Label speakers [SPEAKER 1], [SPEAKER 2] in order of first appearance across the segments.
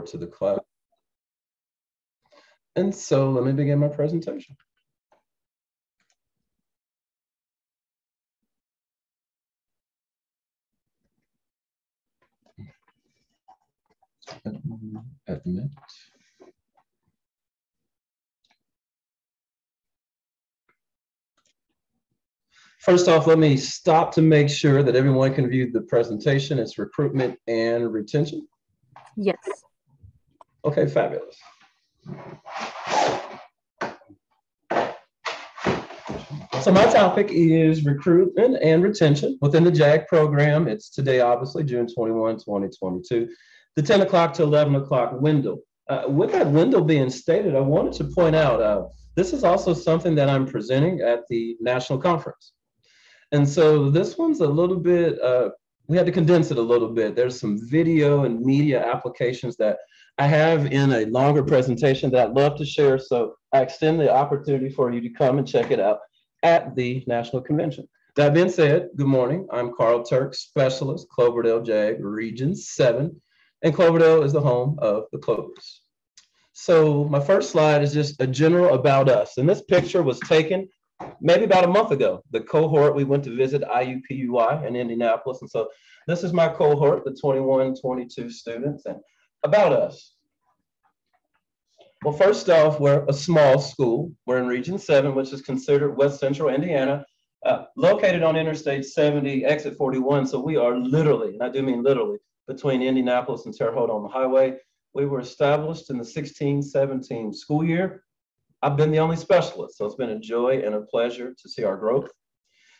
[SPEAKER 1] to the class. And so let me begin my presentation. Admit. First off, let me stop to make sure that everyone can view the presentation. It's recruitment and retention.
[SPEAKER 2] Yes.
[SPEAKER 1] Okay, fabulous. So my topic is recruitment and retention within the JAG program. It's today, obviously, June 21, 2022, the 10 o'clock to 11 o'clock window. Uh, with that window being stated, I wanted to point out uh, this is also something that I'm presenting at the national conference. And so this one's a little bit, uh, we had to condense it a little bit. There's some video and media applications that I have in a longer presentation that I'd love to share. So I extend the opportunity for you to come and check it out at the National Convention. That being said, good morning. I'm Karl Turk, Specialist, Cloverdale JAG, Region 7. And Cloverdale is the home of the Clovers. So my first slide is just a general about us. And this picture was taken maybe about a month ago, the cohort we went to visit IUPUI in Indianapolis. And so this is my cohort, the 21, 22 students, and about us. Well, first off, we're a small school. We're in Region 7, which is considered West Central Indiana, uh, located on Interstate 70, exit 41. So we are literally, and I do mean literally, between Indianapolis and Terre Haute on the highway. We were established in the 16 17 school year. I've been the only specialist, so it's been a joy and a pleasure to see our growth.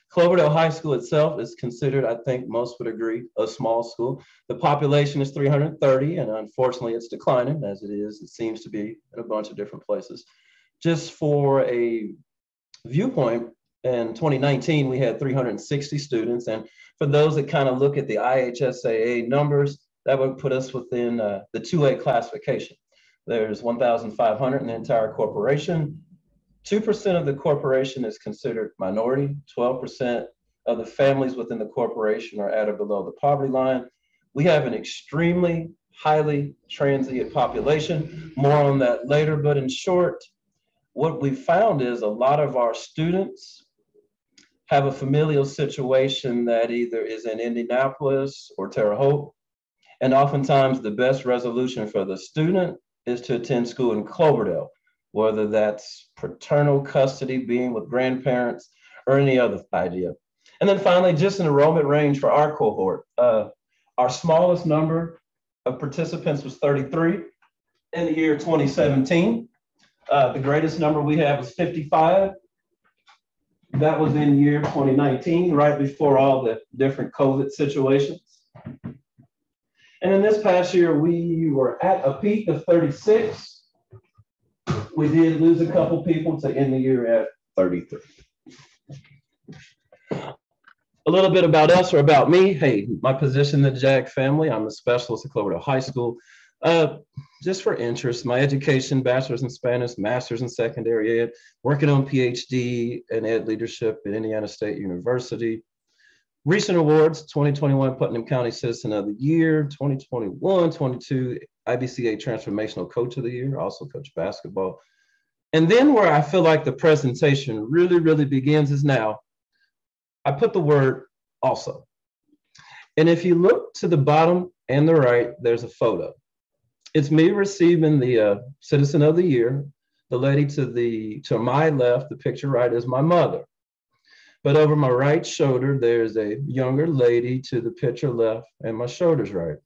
[SPEAKER 1] Cloverdale High School itself is considered, I think most would agree, a small school. The population is 330, and unfortunately it's declining as it is, it seems to be in a bunch of different places. Just for a viewpoint, in 2019, we had 360 students. And for those that kind of look at the IHSAA numbers, that would put us within uh, the 2A classification. There's 1,500 in the entire corporation. 2% of the corporation is considered minority. 12% of the families within the corporation are at or below the poverty line. We have an extremely highly transient population. More on that later, but in short, what we found is a lot of our students have a familial situation that either is in Indianapolis or Terre Haute. And oftentimes the best resolution for the student is to attend school in Cloverdale, whether that's paternal custody, being with grandparents, or any other idea. And then finally, just an enrollment range for our cohort. Uh, our smallest number of participants was 33 in the year 2017. Uh, the greatest number we have is 55. That was in year 2019, right before all the different COVID situations. And in this past year, we were at a peak of 36. We did lose a couple people to end the year at 33. A little bit about us or about me. Hey, my position in the JAG family, I'm a specialist at Cloverdale High School. Uh, just for interest, my education, bachelor's in Spanish, master's in secondary ed, working on PhD and ed leadership at Indiana State University, Recent awards 2021 Putnam County Citizen of the Year, 2021 22 IBCA Transformational Coach of the Year, also coach basketball. And then where I feel like the presentation really, really begins is now. I put the word also. And if you look to the bottom and the right, there's a photo. It's me receiving the uh, Citizen of the Year. The lady to the to my left, the picture right, is my mother. But over my right shoulder, there's a younger lady to the picture left, and my shoulder's right.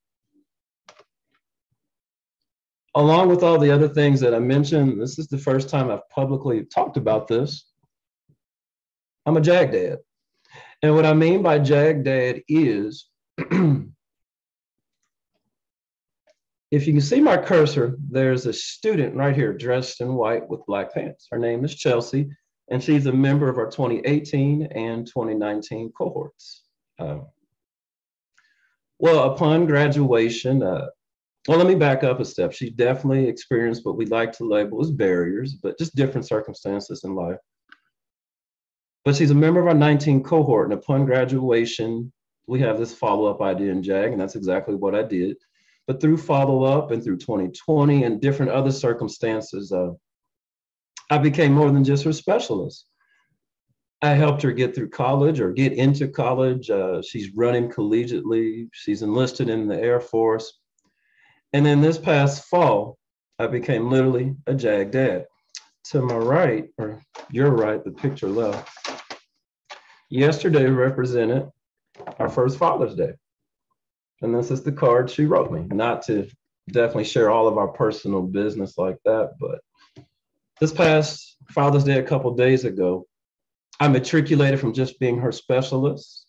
[SPEAKER 1] Along with all the other things that I mentioned, this is the first time I've publicly talked about this. I'm a JAG dad. And what I mean by JAG dad is if you can see my cursor, there's a student right here dressed in white with black pants. Her name is Chelsea and she's a member of our 2018 and 2019 cohorts. Uh, well, upon graduation, uh, well, let me back up a step. She definitely experienced what we like to label as barriers, but just different circumstances in life. But she's a member of our 19 cohort, and upon graduation, we have this follow-up idea in JAG, and that's exactly what I did But through follow up and through 2020 and different other circumstances, uh, I became more than just her specialist. I helped her get through college or get into college. Uh, she's running collegiately. She's enlisted in the Air Force. And then this past fall, I became literally a JAG dad. To my right, or your right, the picture left, yesterday represented our first Father's Day. And this is the card she wrote me. Not to definitely share all of our personal business like that, but this past Father's Day a couple days ago, I matriculated from just being her specialist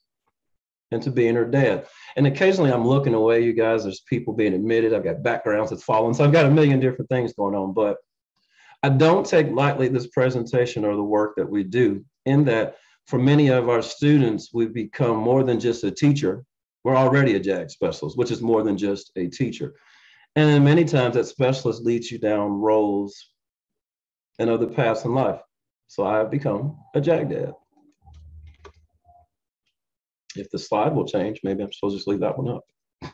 [SPEAKER 1] into being her dad. And occasionally I'm looking away, you guys. There's people being admitted. I've got backgrounds that's fallen. So I've got a million different things going on. But I don't take lightly this presentation or the work that we do, in that for many of our students, we've become more than just a teacher. We're already a JAG specialist, which is more than just a teacher. And many times that specialist leads you down roles and other paths in life. So I have become a JAG dad. If the slide will change, maybe I'm supposed to just leave that one up.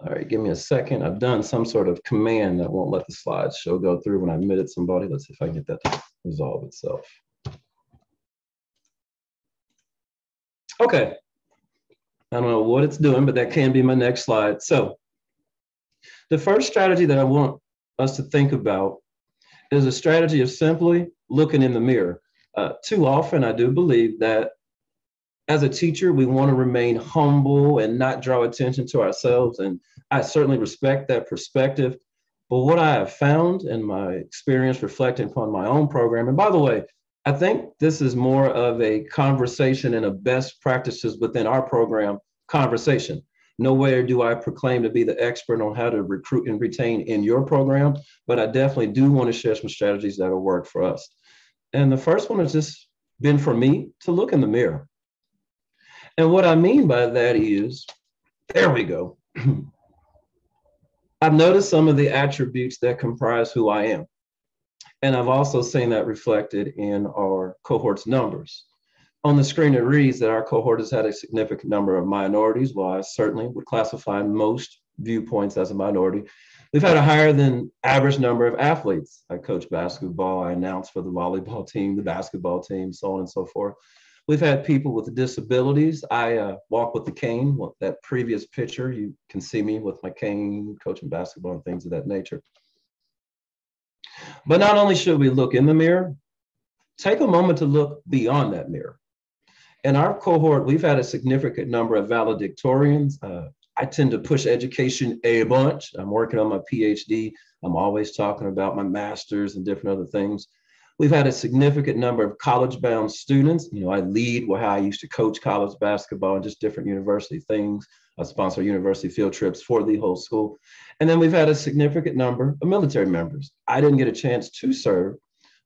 [SPEAKER 1] All right, give me a second. I've done some sort of command that won't let the slideshow go through when I admitted somebody. Let's see if I can get that to resolve itself. Okay. I don't know what it's doing, but that can be my next slide. So the first strategy that I want us to think about is a strategy of simply looking in the mirror. Uh, too often, I do believe that as a teacher, we want to remain humble and not draw attention to ourselves. And I certainly respect that perspective. But what I have found in my experience reflecting upon my own program, and by the way, I think this is more of a conversation and a best practices within our program conversation. Nowhere do I proclaim to be the expert on how to recruit and retain in your program, but I definitely do want to share some strategies that'll work for us. And the first one has just been for me to look in the mirror. And what I mean by that is, there we go. I've noticed some of the attributes that comprise who I am. And I've also seen that reflected in our cohort's numbers. On the screen, it reads that our cohort has had a significant number of minorities. Well, I certainly would classify most viewpoints as a minority. We've had a higher than average number of athletes. I coach basketball, I announce for the volleyball team, the basketball team, so on and so forth. We've had people with disabilities. I uh, walk with the cane. That previous picture, you can see me with my cane, coaching basketball and things of that nature. But not only should we look in the mirror, take a moment to look beyond that mirror. In our cohort, we've had a significant number of valedictorians. Uh, I tend to push education a bunch. I'm working on my PhD. I'm always talking about my master's and different other things. We've had a significant number of college bound students. You know, I lead how I used to coach college basketball and just different university things. I sponsor university field trips for the whole school. And then we've had a significant number of military members. I didn't get a chance to serve,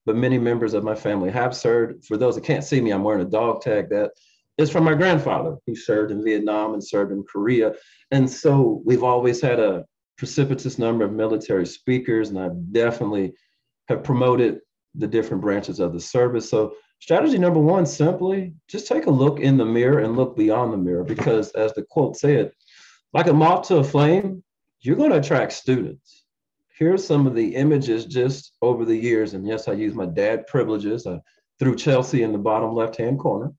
[SPEAKER 1] but many members of my family have served. For those that can't see me, I'm wearing a dog tag that is from my grandfather. He served in Vietnam and served in Korea. And so we've always had a precipitous number of military speakers, and I definitely have promoted the different branches of the service. So strategy number one, simply just take a look in the mirror and look beyond the mirror because as the quote said, like a moth to a flame, you're going to attract students here's some of the images just over the years. And yes, I use my dad privileges. I threw Chelsea in the bottom left-hand corner.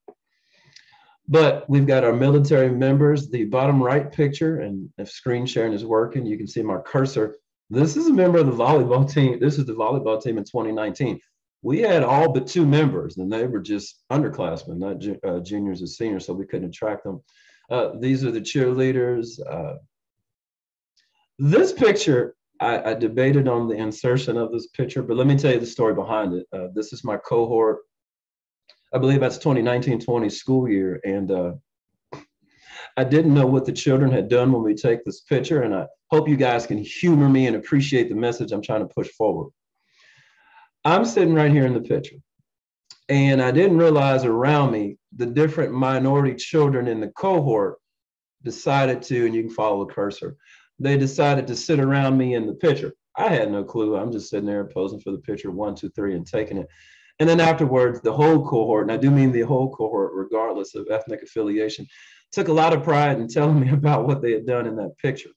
[SPEAKER 1] But we've got our military members, the bottom right picture, and if screen sharing is working, you can see my cursor. This is a member of the volleyball team. This is the volleyball team in 2019. We had all but two members, and they were just underclassmen, not ju uh, juniors and seniors, so we couldn't attract them. Uh, these are the cheerleaders. Uh, this picture I, I, debated on the insertion of this picture, but let me tell you the story behind it. Uh, this is my cohort. I believe that's 2019-20 school year, and uh, I didn't know what the children had done when we take this picture, and I hope you guys can humor me and appreciate the message I'm trying to push forward. I'm sitting right here in the picture, and I didn't realize around me the different minority children in the cohort decided to, and you can follow the cursor, they decided to sit around me in the picture. I had no clue. I'm just sitting there posing for the picture, one, two, three, and taking it. And then afterwards, the whole cohort, and I do mean the whole cohort, regardless of ethnic affiliation, took a lot of pride in telling me about what they had done in that picture.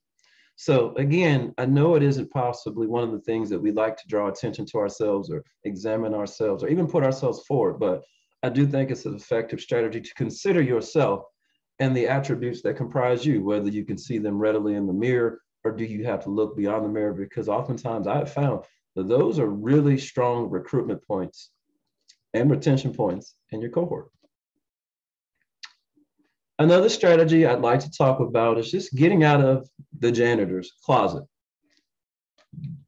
[SPEAKER 1] So again, I know it isn't possibly one of the things that we like to draw attention to ourselves or examine ourselves or even put ourselves forward, but I do think it's an effective strategy to consider yourself and the attributes that comprise you, whether you can see them readily in the mirror or do you have to look beyond the mirror? Because oftentimes I've found that those are really strong recruitment points and retention points in your cohort. Another strategy I'd like to talk about is just getting out of the janitor's closet.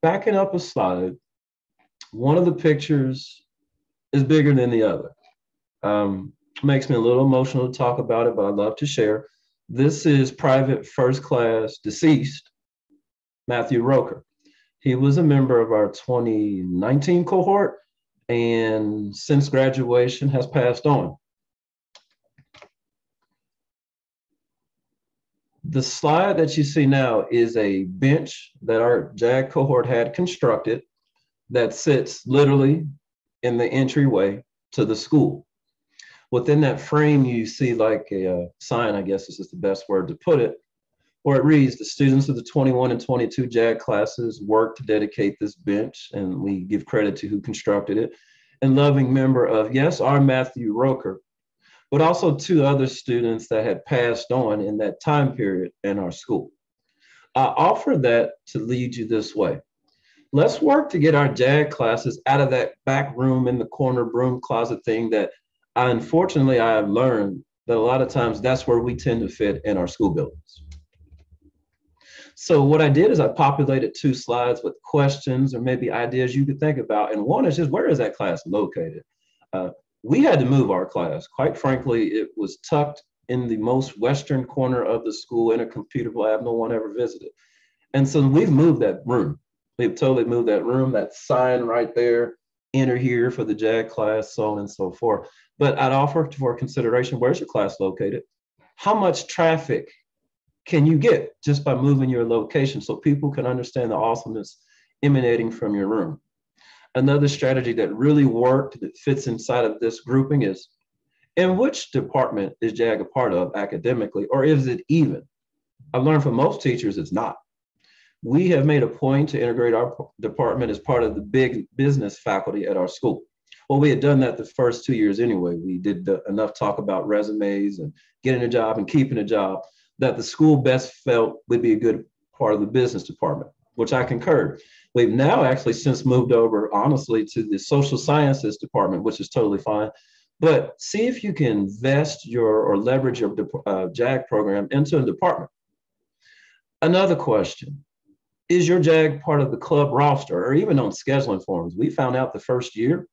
[SPEAKER 1] Backing up a slide, one of the pictures is bigger than the other. Um, makes me a little emotional to talk about it, but I'd love to share. This is Private First Class Deceased, Matthew Roker. He was a member of our 2019 cohort and since graduation has passed on. The slide that you see now is a bench that our JAG cohort had constructed that sits literally in the entryway to the school. Within that frame, you see like a, a sign, I guess this is the best word to put it, where it reads, the students of the 21 and 22 JAG classes work to dedicate this bench, and we give credit to who constructed it, and loving member of, yes, our Matthew Roker, but also two other students that had passed on in that time period in our school. I offer that to lead you this way. Let's work to get our JAG classes out of that back room in the corner broom closet thing that unfortunately I have learned that a lot of times that's where we tend to fit in our school buildings. So what I did is I populated two slides with questions or maybe ideas you could think about. And one is just where is that class located? Uh, we had to move our class. Quite frankly, it was tucked in the most western corner of the school in a computer lab no one ever visited. And so we've moved that room. We've totally moved that room, that sign right there, enter here for the JAG class, so on and so forth. But I'd offer for consideration, where's your class located? How much traffic can you get just by moving your location so people can understand the awesomeness emanating from your room? Another strategy that really worked that fits inside of this grouping is in which department is JAG a part of academically, or is it even? I've learned from most teachers it's not. We have made a point to integrate our department as part of the big business faculty at our school. Well, we had done that the first two years anyway. We did the, enough talk about resumes and getting a job and keeping a job that the school best felt would be a good part of the business department, which I concurred. We've now actually since moved over, honestly, to the social sciences department, which is totally fine. But see if you can invest your or leverage your uh, JAG program into a department. Another question Is your JAG part of the club roster or even on scheduling forms? We found out the first year,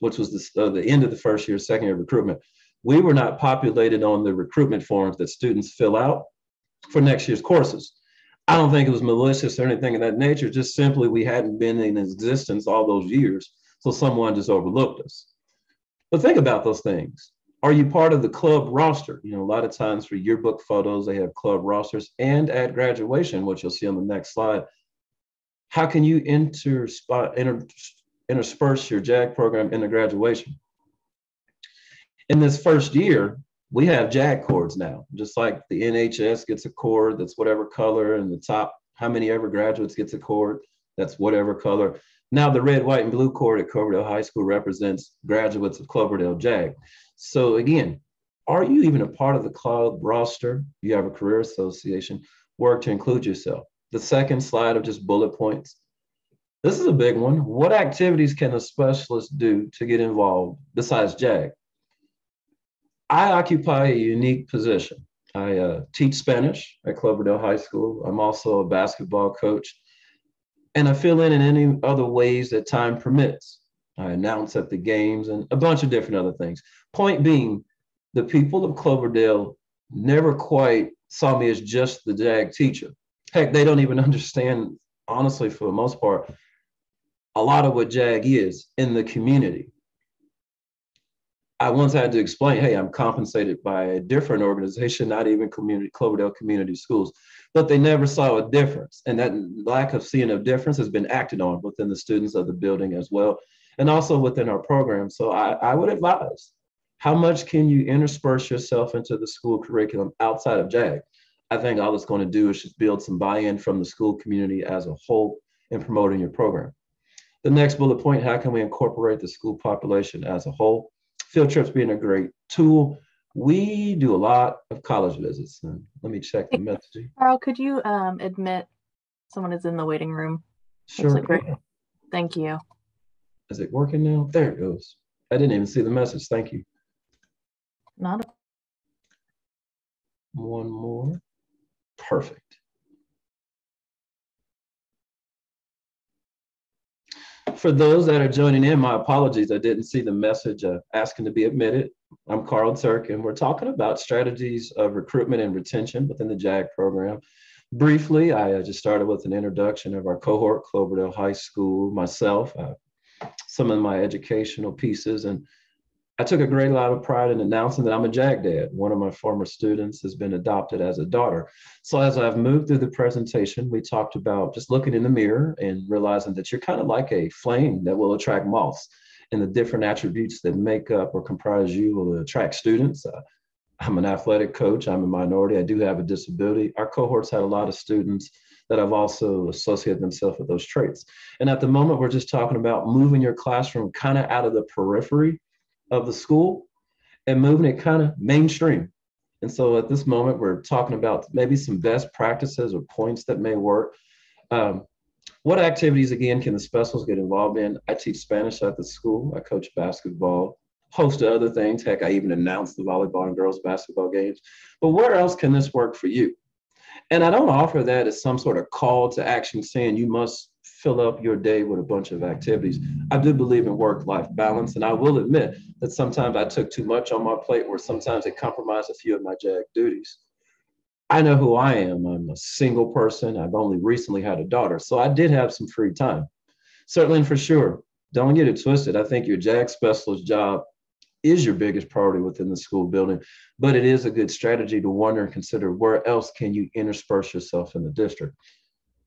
[SPEAKER 1] which was the, uh, the end of the first year, second year recruitment, we were not populated on the recruitment forms that students fill out for next year's courses. I don't think it was malicious or anything of that nature, just simply we hadn't been in existence all those years. So someone just overlooked us. But think about those things. Are you part of the club roster? You know, a lot of times for yearbook photos, they have club rosters and at graduation, which you'll see on the next slide. How can you inter, intersperse your JAG program into graduation? In this first year, we have JAG cords now, just like the NHS gets a cord that's whatever color, and the top, how many ever graduates gets a cord that's whatever color. Now the red, white, and blue cord at Cloverdale High School represents graduates of Cloverdale JAG. So again, are you even a part of the club roster? You have a career association, work to include yourself. The second slide of just bullet points. This is a big one. What activities can a specialist do to get involved besides JAG? I occupy a unique position. I uh, teach Spanish at Cloverdale High School. I'm also a basketball coach, and I fill in in any other ways that time permits. I announce at the games and a bunch of different other things. Point being, the people of Cloverdale never quite saw me as just the JAG teacher. Heck, they don't even understand, honestly, for the most part, a lot of what JAG is in the community. I once had to explain, hey, I'm compensated by a different organization, not even community Cloverdale Community Schools, but they never saw a difference. And that lack of seeing a difference has been acted on within the students of the building as well, and also within our program. So I, I would advise How much can you intersperse yourself into the school curriculum outside of JAG? I think all it's going to do is just build some buy in from the school community as a whole in promoting your program. The next bullet point how can we incorporate the school population as a whole? Field trips being a great tool. We do a lot of college visits. Let me check the messaging.
[SPEAKER 2] Karl, could you um, admit someone is in the waiting room?
[SPEAKER 1] Sure.
[SPEAKER 2] Thank you.
[SPEAKER 1] Is it working now? There it goes. I didn't even see the message. Thank you.
[SPEAKER 2] Not a
[SPEAKER 1] one more. Perfect. For those that are joining in, my apologies. I didn't see the message uh, asking to be admitted. I'm Karl Turk, and we're talking about strategies of recruitment and retention within the JAG program. Briefly, I uh, just started with an introduction of our cohort, Cloverdale High School, myself, uh, some of my educational pieces, and I took a great lot of pride in announcing that I'm a JAG dad. One of my former students has been adopted as a daughter. So as I've moved through the presentation, we talked about just looking in the mirror and realizing that you're kind of like a flame that will attract moths and the different attributes that make up or comprise you will attract students. Uh, I'm an athletic coach. I'm a minority. I do have a disability. Our cohorts had a lot of students that have also associated themselves with those traits. And at the moment, we're just talking about moving your classroom kind of out of the periphery of the school and moving it kind of mainstream. And so at this moment, we're talking about maybe some best practices or points that may work. Um, what activities, again, can the specials get involved in? I teach Spanish at the school. I coach basketball, host of other things. Heck, I even announce the volleyball and girls basketball games. But where else can this work for you? And I don't offer that as some sort of call to action saying you must fill up your day with a bunch of activities. I do believe in work life balance, and I will admit that sometimes I took too much on my plate, or sometimes it compromised a few of my JAG duties. I know who I am. I'm a single person. I've only recently had a daughter, so I did have some free time. Certainly and for sure, don't get it twisted. I think your JAG specialist job is your biggest priority within the school building, but it is a good strategy to wonder and consider where else can you intersperse yourself in the district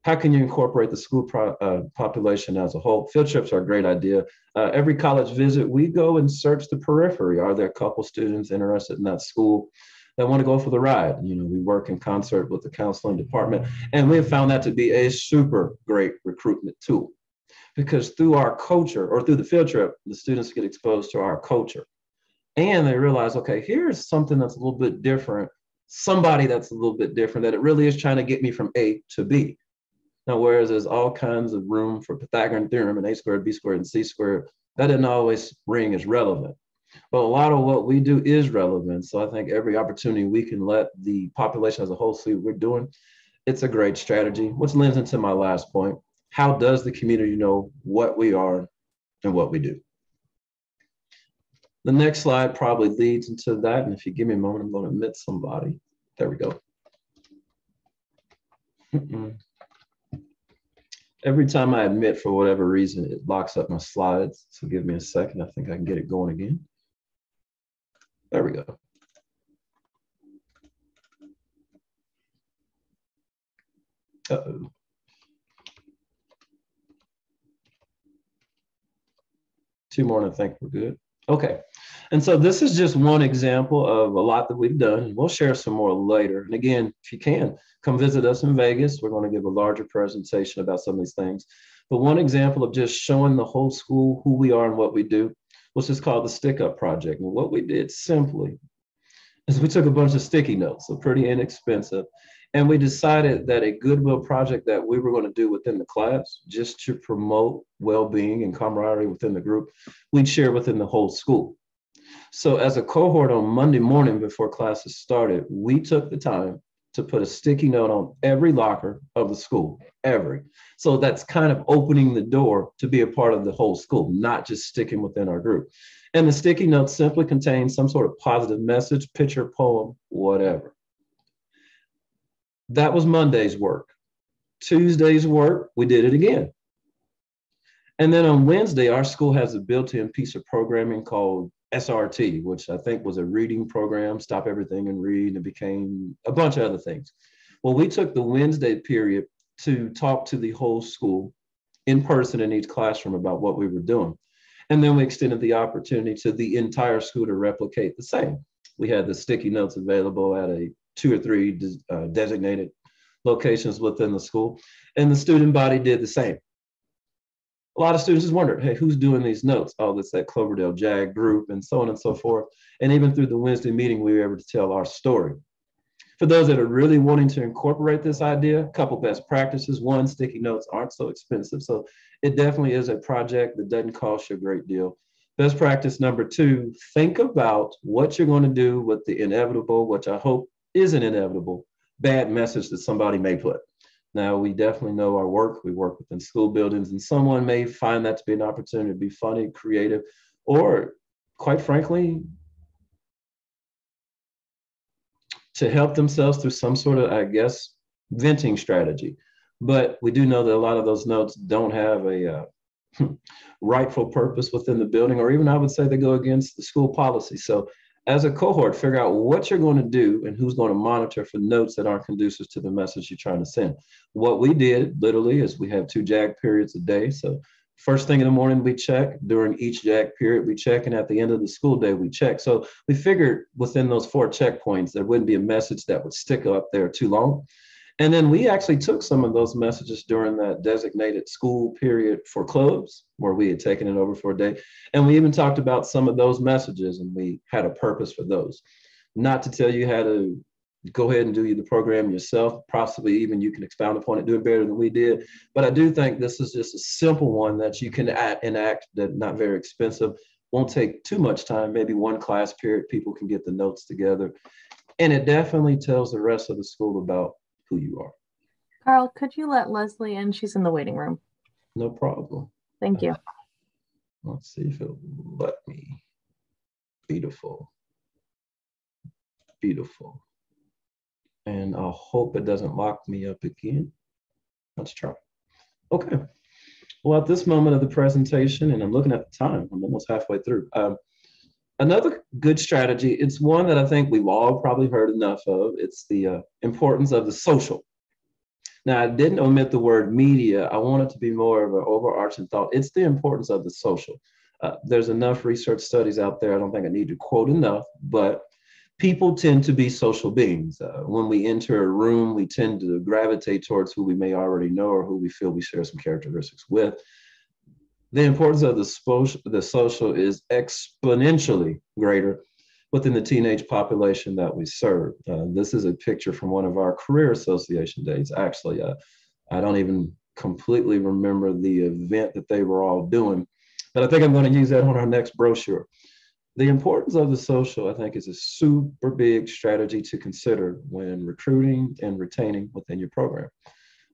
[SPEAKER 1] how can you incorporate the school pro, uh, population as a whole? Field trips are a great idea. Uh, every college visit, we go and search the periphery. Are there a couple students interested in that school that want to go for the ride? You know, we work in concert with the counseling department, and we have found that to be a super great recruitment tool because through our culture or through the field trip, the students get exposed to our culture and they realize, okay, here's something that's a little bit different, somebody that's a little bit different, that it really is trying to get me from A to B. Now, whereas there's all kinds of room for Pythagorean theorem and a squared, b squared, and c squared, that didn't always ring as relevant. But a lot of what we do is relevant. So I think every opportunity we can let the population as a whole see what we're doing, it's a great strategy. Which lends into my last point. How does the community know what we are and what we do? The next slide probably leads into that. And if you give me a moment, I'm going to admit somebody. There we go. Every time I admit for whatever reason, it locks up my slides. So give me a second. I think I can get it going again. There we go. Uh-oh. Two more and I think we're good. Okay. And so this is just one example of a lot that we've done. We'll share some more later. And again, if you can, come visit us in Vegas. We're going to give a larger presentation about some of these things. But one example of just showing the whole school who we are and what we do was just called the Stick Up Project. And what we did simply is we took a bunch of sticky notes, so pretty inexpensive, and we decided that a goodwill project that we were going to do within the class, just to promote well-being and camaraderie within the group, we'd share within the whole school. So as a cohort on Monday morning before classes started, we took the time to put a sticky note on every locker of the school, every. So that's kind of opening the door to be a part of the whole school, not just sticking within our group. And the sticky note simply contains some sort of positive message, picture, poem, whatever. That was Monday's work. Tuesday's work, we did it again. And then on Wednesday, our school has a built in piece of programming called SRT, which I think was a reading program, stop everything and read, and it became a bunch of other things. Well, we took the Wednesday period to talk to the whole school in person in each classroom about what we were doing. And then we extended the opportunity to the entire school to replicate the same. We had the sticky notes available at a two or three uh, designated locations within the school, and the student body did the same. A lot of students just wondered, hey, who's doing these notes? Oh, it's that Cloverdale JAG group, and so on and so forth. And even through the Wednesday meeting, we were able to tell our story. For those that are really wanting to incorporate this idea, a couple best practices. One, sticky notes aren't so expensive. So it definitely is a project that doesn't cost you a great deal. Best practice number two, think about what you're going to do with the inevitable, which I hope isn't inevitable, bad message that somebody may put. Now, we definitely know our work. We work within school buildings, and someone may find that to be an opportunity to be funny, creative, or quite frankly, to help themselves through some sort of, I guess, venting strategy. But we do know that a lot of those notes don't have a uh, rightful purpose within the building, or even I would say they go against the school policy. So, as a cohort, figure out what you're going to do and who's going to monitor for notes that aren't conducive to the message you're trying to send. What we did literally is we have two JAG periods a day. So, first thing in the morning, we check. During each JAG period, we check. And at the end of the school day, we check. So, we figured within those four checkpoints, there wouldn't be a message that would stick up there too long. And then we actually took some of those messages during that designated school period for clubs, where we had taken it over for a day. And we even talked about some of those messages and we had a purpose for those. Not to tell you how to go ahead and do the program yourself. Possibly even you can expound upon it, do it better than we did. But I do think this is just a simple one that you can enact that not very expensive. Won't take too much time, maybe one class period, people can get the notes together. And it definitely tells the rest of the school about who you are.
[SPEAKER 2] Karl, could you let Leslie in? She's in the waiting room.
[SPEAKER 1] No problem.
[SPEAKER 2] Thank you.
[SPEAKER 1] Let's see if it'll let me. Beautiful. Beautiful. And I hope it doesn't lock me up again. Let's try. Okay. Well, at this moment of the presentation, and I'm looking at the time, I'm almost halfway through. Um, Another good strategy, it's one that I think we've all probably heard enough of. It's the uh, importance of the social. Now, I didn't omit the word media. I want it to be more of an overarching thought. It's the importance of the social. Uh, there's enough research studies out there. I don't think I need to quote enough, but people tend to be social beings. Uh, when we enter a room, we tend to gravitate towards who we may already know or who we feel we share some characteristics with the importance of the social, the social is exponentially greater within the teenage population that we serve. Uh, this is a picture from one of our career association days. Actually, uh, I don't even completely remember the event that they were all doing, but I think I'm going to use that on our next brochure. The importance of the social, I think, is a super big strategy to consider when recruiting and retaining within your program.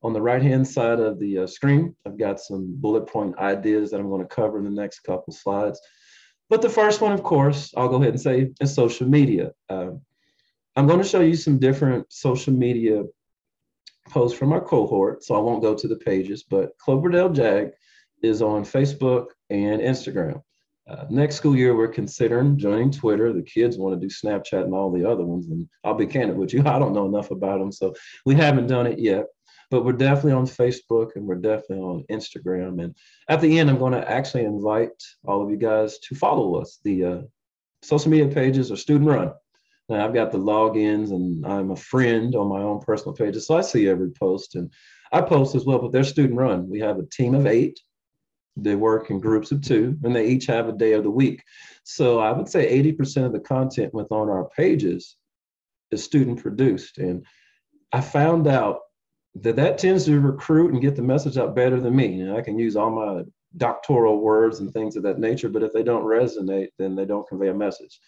[SPEAKER 1] On the right-hand side of the uh, screen, I've got some bullet point ideas that I'm going to cover in the next couple slides. But the first one, of course, I'll go ahead and say is social media. Uh, I'm going to show you some different social media posts from our cohort, so I won't go to the pages, but Cloverdale JAG is on Facebook and Instagram. Uh, next school year, we're considering joining Twitter. The kids want to do Snapchat and all the other ones. And I'll be candid with you, I don't know enough about them. So we haven't done it yet but we're definitely on Facebook and we're definitely on Instagram. And at the end, I'm going to actually invite all of you guys to follow us. The uh, social media pages are student run. Now I've got the logins and I'm a friend on my own personal pages. So I see every post and I post as well, but they're student run. We have a team of eight. They work in groups of two and they each have a day of the week. So I would say 80% of the content within our pages is student produced. And I found out that that tends to recruit and get the message out better than me. Know, I can use all my doctoral words and things of that nature, but if they don't resonate, then they don't convey a message.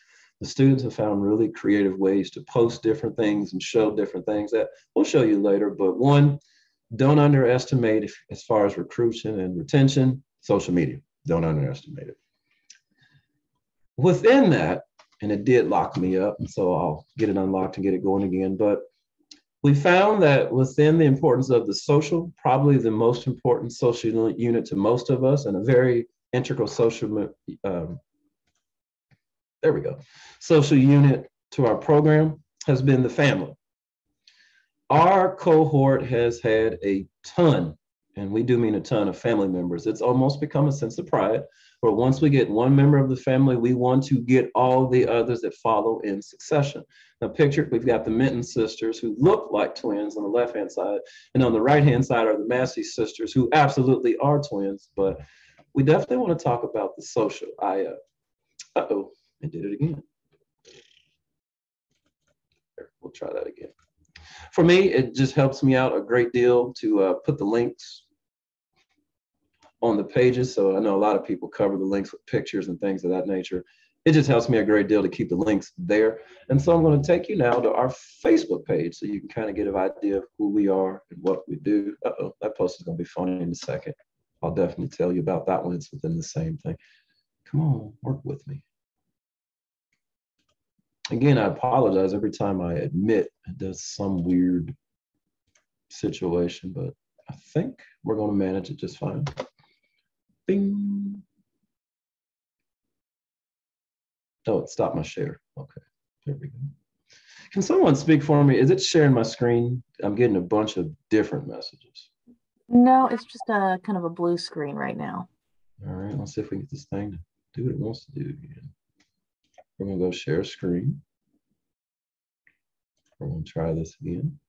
[SPEAKER 1] The students have found really creative ways to post different things and show different things that we'll show you later. But one, don't underestimate if, as far as recruitment and retention, social media. Don't underestimate it. Within that, and it did lock me up, and so I'll get it unlocked and get it going again. But we found that within the importance of the social, probably the most important social unit to most of us and a very integral social, um, there we go, social unit to our program has been the family. Our cohort has had a ton, and we do mean a ton of family members, it's almost become a sense of pride. But once we get one member of the family, we want to get all the others that follow in succession. Now, picture we've got the Minton sisters who look like twins on the left hand side, and on the right hand side are the Massey sisters who absolutely are twins. But we definitely want to talk about the social. I, uh oh, I did it again. We'll try that again. For me, it just helps me out a great deal to uh, put the links on the pages. So I know a lot of people cover the links with pictures and things of that nature. It just helps me a great deal to keep the links there. And so I'm going to take you now to our Facebook page so you can kind of get an idea of who we are and what we do. Uh-oh, that post is going to be funny in a second. I'll definitely tell you about that one. It's within the same thing. Come on, work with me. Again, I apologize every time I admit it does some weird situation, but I think we're going to manage it just fine. Bing. Oh, it stopped my share. Okay, there we go. Can someone speak for me? Is it sharing my screen? I'm getting a bunch of different messages.
[SPEAKER 2] No, it's just a kind of a blue screen right now.
[SPEAKER 1] All right, let's see if we can get this thing to do what it wants to do again. We're gonna go share screen. We're gonna try this again.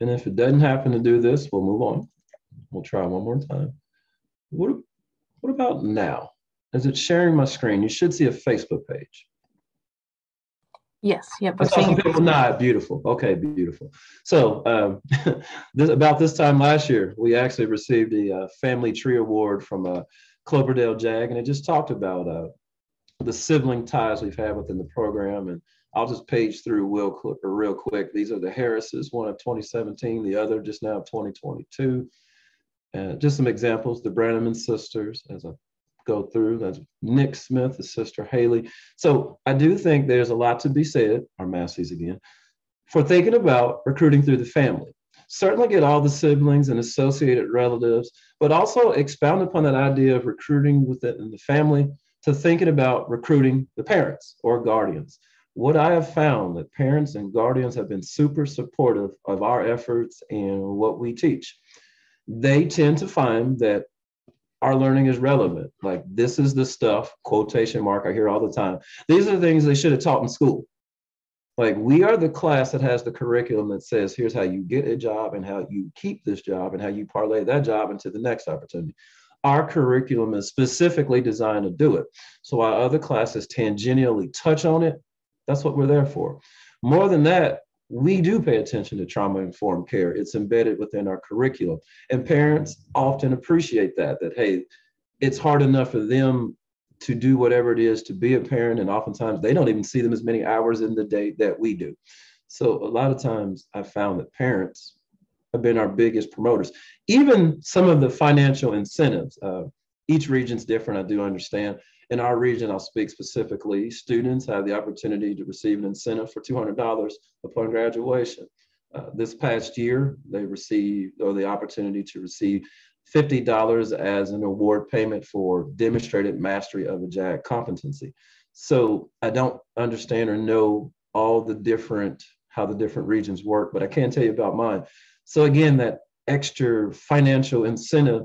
[SPEAKER 1] And if it doesn't happen to do this, we'll move on. We'll try one more time. What, what about now? Is it sharing my screen? You should see a Facebook page.
[SPEAKER 2] Yes. Yep.
[SPEAKER 1] I saw some people nod. Beautiful. Okay, beautiful. So, um, this, about this time last year, we actually received a uh, family tree award from a uh, Cloverdale JAG, and it just talked about uh, the sibling ties we've had within the program. And I'll just page through real quick. Real quick. These are the Harrises, one of 2017, the other just now 2022. And just some examples: the Brannaman sisters, as I go through. That's Nick Smith, his sister Haley. So I do think there's a lot to be said, our Masseys again, for thinking about recruiting through the family. Certainly get all the siblings and associated relatives, but also expound upon that idea of recruiting within the family to thinking about recruiting the parents or guardians. What I have found that parents and guardians have been super supportive of our efforts and what we teach. They tend to find that our learning is relevant. Like this is the stuff, quotation mark, I hear all the time. These are the things they should have taught in school. Like we are the class that has the curriculum that says here's how you get a job and how you keep this job and how you parlay that job into the next opportunity. Our curriculum is specifically designed to do it. So while other classes tangentially touch on it, that's what we're there for. More than that, we do pay attention to trauma informed care. It's embedded within our curriculum. And parents often appreciate that, that, hey, it's hard enough for them to do whatever it is to be a parent. And oftentimes they don't even see them as many hours in the day that we do. So a lot of times I've found that parents have been our biggest promoters. Even some of the financial incentives, uh, each region's different, I do understand. In our region, I'll speak specifically, students have the opportunity to receive an incentive for $200 upon graduation. Uh, this past year, they received, or the opportunity to receive $50 as an award payment for demonstrated mastery of a JAG competency. So I don't understand or know all the different, how the different regions work, but I can tell you about mine. So again, that extra financial incentive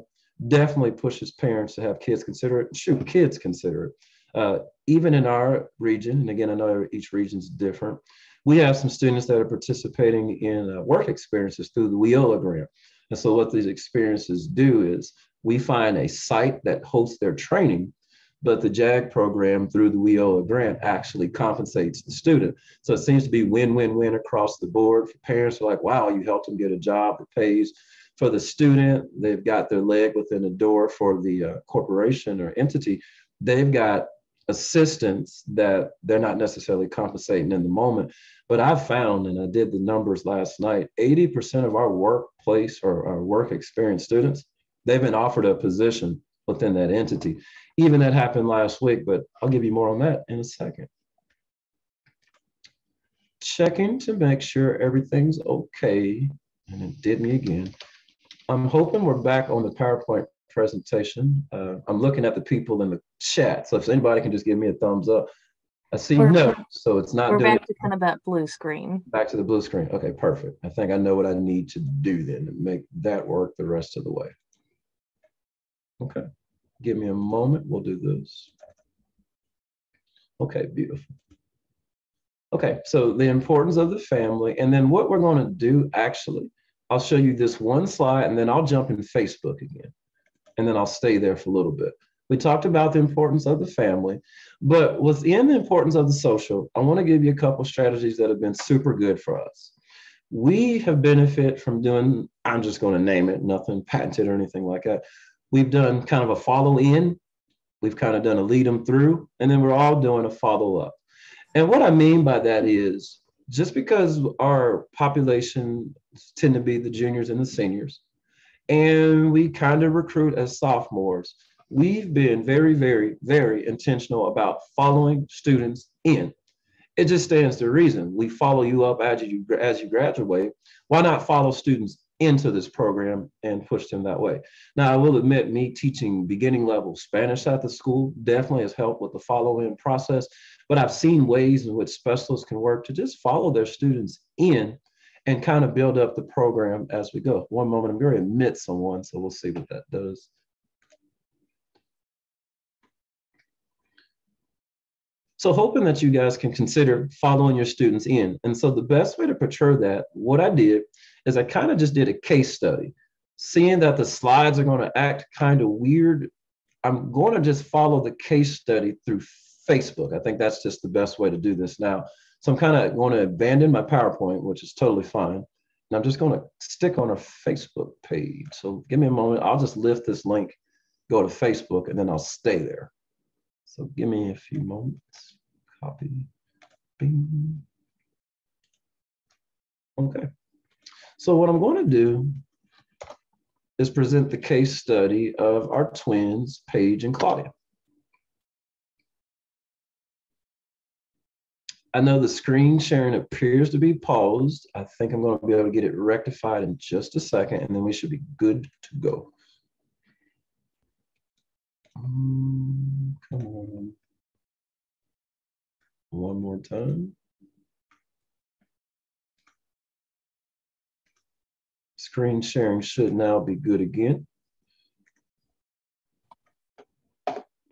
[SPEAKER 1] definitely pushes parents to have kids consider it. Shoot, kids consider it. Uh, even in our region, and again, I know each region is different, we have some students that are participating in uh, work experiences through the WIOA grant. And so what these experiences do is we find a site that hosts their training, but the JAG program through the WIOA grant actually compensates the student. So it seems to be win-win-win across the board. For parents are like, wow, you helped them get a job that pays for the student, they've got their leg within the door for the uh, corporation or entity. They've got assistance that they're not necessarily compensating in the moment. But I've found, and I did the numbers last night, 80% of our workplace or our work experience students, they've been offered a position within that entity. Even that happened last week, but I'll give you more on that in a second. Checking to make sure everything's okay. And it did me again. I'm hoping we're back on the PowerPoint presentation. Uh, I'm looking at the people in the chat. So if anybody can just give me a thumbs up, I see
[SPEAKER 2] We're-
[SPEAKER 1] no, so it's not
[SPEAKER 2] We're
[SPEAKER 1] doing
[SPEAKER 2] back to kind of that blue screen.
[SPEAKER 1] back to the blue screen. Okay, perfect. I think I know what I need to do then to make that work the rest of the way. Okay, give me a moment. We'll do this. Okay, beautiful. Okay, so the importance of the family, and then what we're going to do actually, I'll show you this one slide and then I'll jump in Facebook again. And then I'll stay there for a little bit. We talked about the importance of the family, but within the importance of the social, I want to give you a couple strategies that have been super good for us. We have benefit from doing, I'm just going to name it, nothing patented or anything like that. We've done kind of a follow in, we've kind of done a lead them through, and then we're all doing a follow up. And what I mean by that is just because our population tend to be the juniors and the seniors, and we kind of recruit as sophomores, we've been very, very, very intentional about following students in. It just stands to reason. We follow you up as you as you graduate. Why not follow students into this program and push them that way? Now, I will admit, me teaching beginning level Spanish at the school definitely has helped with the follow-in process. But I've seen ways in which specialists can work to just follow their students in and kind of build up the program as we go. One moment, I'm going to admit someone, so we'll see what that does. So hoping that you guys can consider following your students in. And so the best way to portray that, what I did is I kind of just did a case study. Seeing that the slides are going to act kind of weird, I'm going to just follow the case study through Facebook. I think that's just the best way to do this now. So I'm kind of going to abandon my PowerPoint, which is totally fine. And I'm just going to stick on a Facebook page. So give me a moment. I'll just lift this link, go to Facebook, and then I'll stay there. So give me a few moments. Copy. Bing. Okay. So what I'm going to do is present the case study of our twins, Paige and Claudia. I know the screen sharing appears to be paused. I think I'm going to be able to get it rectified in just a second, and then we should be good to go. Um, come on. One more time. Screen sharing should now be good again.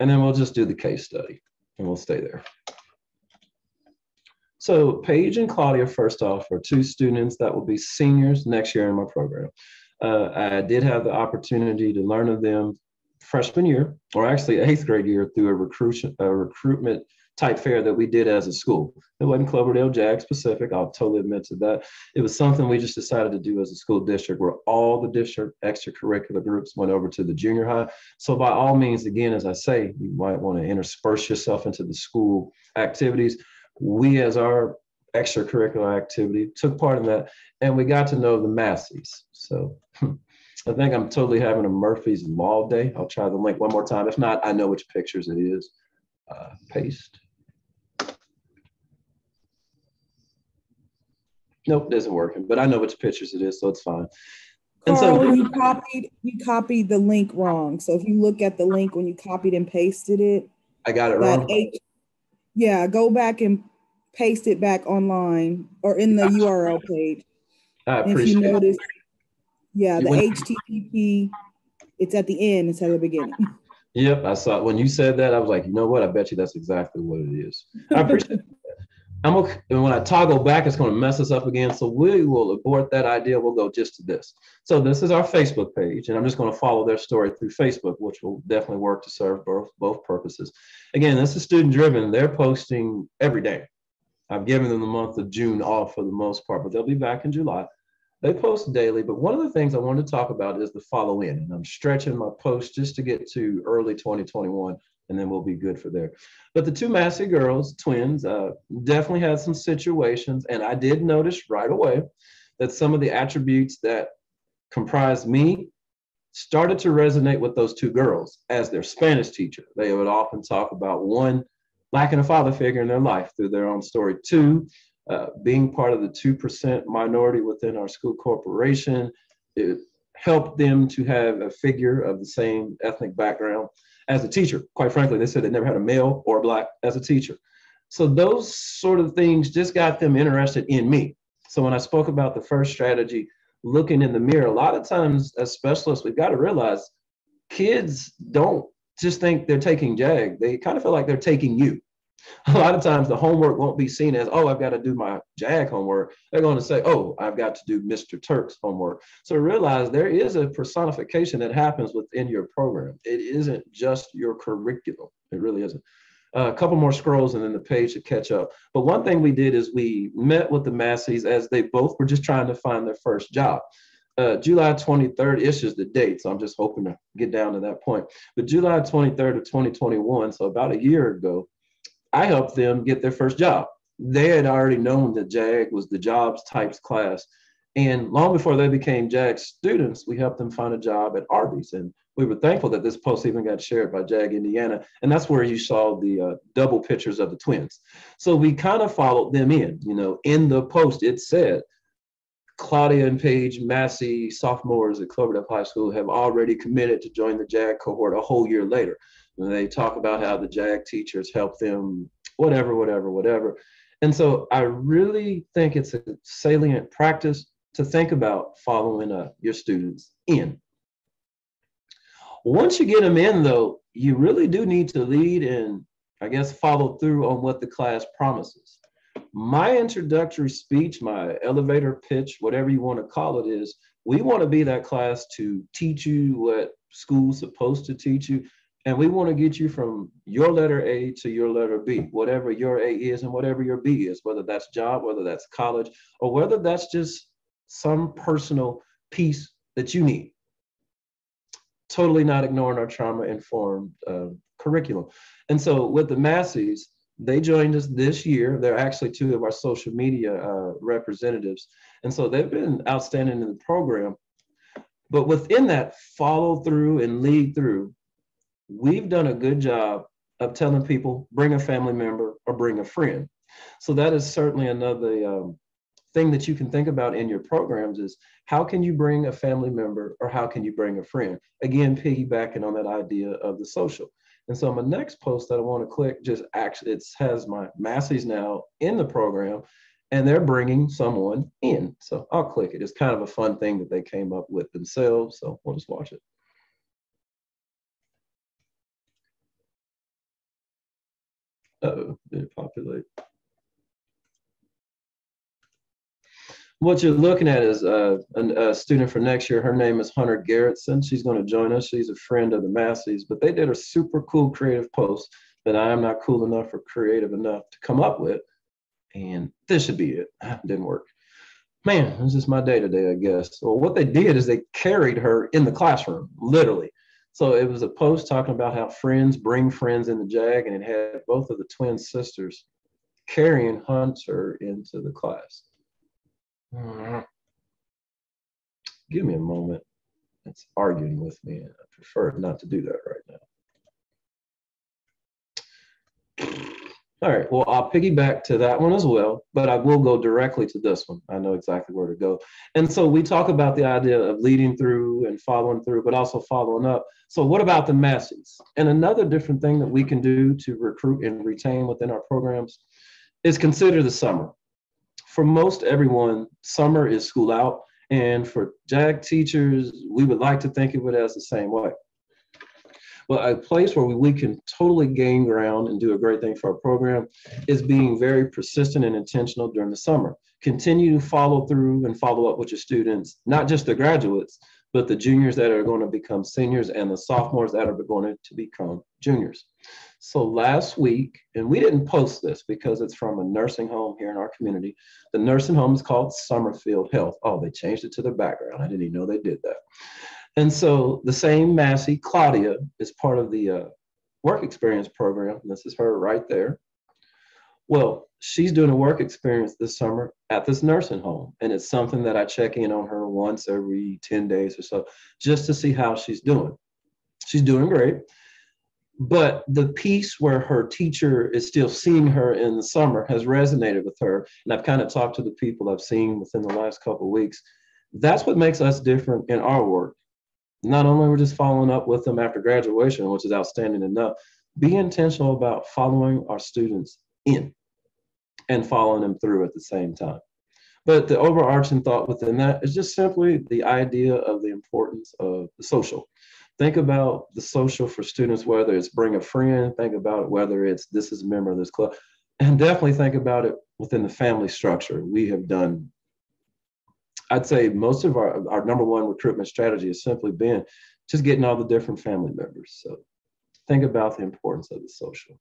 [SPEAKER 1] And then we'll just do the case study and we'll stay there. So Paige and Claudia, first off, are two students that will be seniors next year in my program. Uh, I did have the opportunity to learn of them freshman year, or actually eighth grade year, through a, recruit, a recruitment type fair that we did as a school. It wasn't Cloverdale JAG specific. I'll totally admit to that. It was something we just decided to do as a school district where all the district extracurricular groups went over to the junior high. So by all means, again, as I say, you might want to intersperse yourself into the school activities. We as our extracurricular activity took part in that and we got to know the Masseys. So I think I'm totally having a Murphy's Law day. I'll try the link one more time. If not, I know which pictures it is. Uh, paste. Nope, isn't working, but I know which pictures it is, so it's fine.
[SPEAKER 3] And Karl, so you copied you copied the link wrong. So if you look at the link when you copied and pasted it,
[SPEAKER 1] I got it wrong.
[SPEAKER 3] H, yeah, go back and paste it back online or in the URL page.
[SPEAKER 1] I appreciate if you notice, it.
[SPEAKER 3] Yeah, the HTTP, it's at the end instead of the beginning.
[SPEAKER 1] Yep, I saw it. When you said that, I was like, you know what? I bet you that's exactly what it is. I appreciate it. I'm okay. And when I toggle back, it's going to mess us up again. So we will abort that idea. We'll go just to this. So this is our Facebook page, and I'm just going to follow their story through Facebook, which will definitely work to serve both, both purposes. Again, this is student driven. They're posting every day. I've given them the month of June off for the most part, but they'll be back in July. They post daily, but one of the things I wanted to talk about is the follow in. And I'm stretching my post just to get to early 2021 and then we'll be good for there. But the two Massey girls, twins, uh, definitely had some situations, and I did notice right away that some of the attributes that comprised me started to resonate with those two girls as their Spanish teacher. They would often talk about one lacking a father figure in their life through their own story, two uh, being part of the 2% minority within our school corporation. It helped them to have a figure of the same ethnic background as a teacher. Quite frankly, they said they never had a male or a black as a teacher. So those sort of things just got them interested in me. So when I spoke about the first strategy, looking in the mirror, a lot of times as specialists, we've got to realize kids don't just think they're taking JAG. They kind of feel like they're taking you. A lot of times the homework won't be seen as, oh, I've got to do my JAG homework. They're going to say, oh, I've got to do Mr. Turk's homework. So realize there is a personification that happens within your program. It isn't just your curriculum. It really isn't. Uh, a couple more scrolls and then the page to catch up. But one thing we did is we met with the Masseys as they both were just trying to find their first job. Uh, July 23rd, it's just the date, so I'm just hoping to get down to that point. But July 23rd of 2021, so about a year ago, I helped them get their first job. They had already known that JAG was the jobs types class. And long before they became JAG students, we helped them find a job at Arby's. And we were thankful that this post even got shared by JAG Indiana. And that's where you saw the uh, double pictures of the twins. So we kind of followed them in. You know, in the post, it said, Claudia and Paige Massey, sophomores at Cloverdale High School, have already committed to join the JAG cohort a whole year later. And they talk about how the JAG teachers help them, whatever, whatever, whatever. And so I really think it's a salient practice to think about following uh, your students in. Once you get them in, though, you really do need to lead and, I guess, follow through on what the class promises. My introductory speech, my elevator pitch, whatever you want to call it, is we want to be that class to teach you what school's supposed to teach you. And we want to get you from your letter A to your letter B, whatever your A is and whatever your B is, whether that's job, whether that's college, or whether that's just some personal piece that you need. Totally not ignoring our trauma informed uh, curriculum. And so with the Masseys, they joined us this year. They're actually two of our social media uh, representatives. And so they've been outstanding in the program. But within that follow through and lead through, we've done a good job of telling people bring a family member or bring a friend. So that is certainly another um, thing that you can think about in your programs is how can you bring a family member or how can you bring a friend? Again, piggybacking on that idea of the social. And so my next post that I want to click just actually it has my Masseys now in the program and they're bringing someone in. So I'll click it. It's kind of a fun thing that they came up with themselves. So we'll just watch it. It populate? what you're looking at is uh, a, a, student for next year. Her name is Hunter Garrettson. She's going to join us. She's a friend of the Masseys, but they did a super cool creative post that I am not cool enough or creative enough to come up with. And this should be it. Didn't work. Man, this is my day today, I guess. Well, what they did is they carried her in the classroom, literally. So it was a post talking about how friends bring friends in the JAG, and it had both of the twin sisters carrying Hunter into the class. Mm-hmm. Give me a moment. It's arguing with me. I prefer not to do that right now. All right, well, I'll piggyback to that one as well, but I will go directly to this one. I know exactly where to go. And so we talk about the idea of leading through and following through, but also following up. So, what about the masses? And another different thing that we can do to recruit and retain within our programs is consider the summer for most everyone, summer is school out. And for JAG teachers, we would like to think of it as the same way. But a place where we, we can totally gain ground and do a great thing for our program is being very persistent and intentional during the summer. Continue to follow through and follow up with your students, not just the graduates, but the juniors that are going to become seniors and the sophomores that are going to become juniors. So last week, and we didn't post this because it's from a nursing home here in our community. The nursing home is called Summerfield Health. Oh, they changed it to the background. I didn't even know they did that. And so the same Massey, Claudia, is part of the uh, work experience program. This is her right there. Well, she's doing a work experience this summer at this nursing home. And it's something that I check in on her once every 10 days or so, just to see how she's doing. She's doing great. But the piece where her teacher is still seeing her in the summer has resonated with her. And I've kind of talked to the people I've seen within the last couple of weeks. That's what makes us different in our work. Not only we're just following up with them after graduation, which is outstanding enough, be intentional about following our students in. and following them through at the same time. But the overarching thought within that is just simply the idea of the importance of the social. Think about the social for students, whether it's bring a friend, think about whether it's this is a member of this club, and definitely think about it within the family structure. We have done, I'd say most of our, our number one recruitment strategy has simply been just getting all the different family members. So think about the importance of the social.